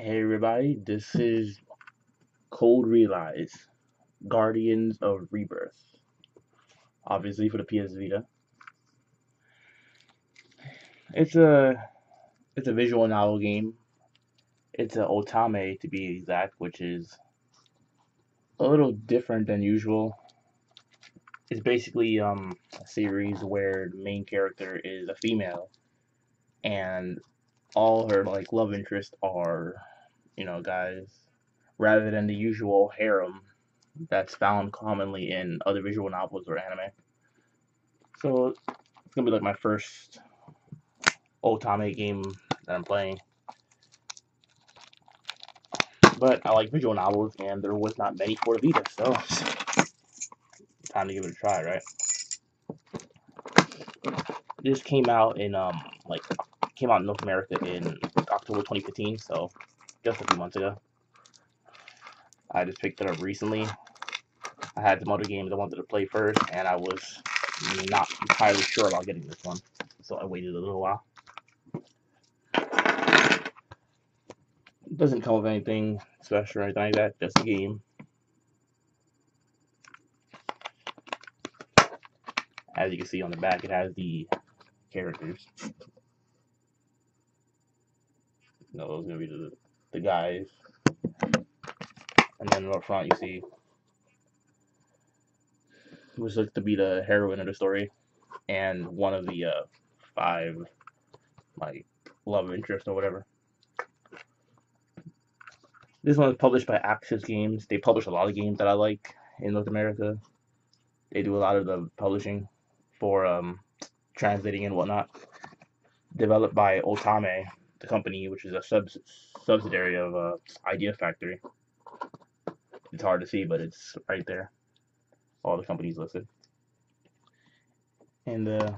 Hey everybody, this is Code Realize, Guardians of Rebirth. Obviously for the PS Vita. It's a it's a visual novel game. It's a otome to be exact, which is a little different than usual. It's basically um, a series where the main character is a female and all her like love interests are, you know, guys, rather than the usual harem that's found commonly in other visual novels or anime. So it's gonna be like my first otome game that I'm playing. But I like visual novels, and there was not many for Vita, so time to give it a try, right? This came out in um like came out in North America in October 2015, so just a few months ago. I just picked it up recently. I had some other games I wanted to play first, and I was not entirely sure about getting this one, so I waited a little while. It doesn't come with anything special or anything like that, just a game. As you can see on the back, it has the characters. No, those are gonna be the the guys. And then up front you see which looks to be the heroine of the story and one of the uh, five like love interest or whatever. This one is published by Aksys Games. They publish a lot of games that I like in North America. They do a lot of the publishing for um, translating and whatnot. Developed by Otomate, the company, which is a sub subsidiary of uh, Idea Factory. It's hard to see, but it's right there. All the companies listed. And uh,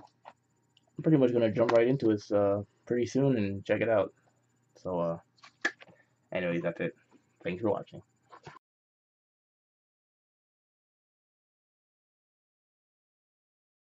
I'm pretty much gonna jump right into it uh, pretty soon and check it out. So, uh, anyways, that's it. Thanks for watching.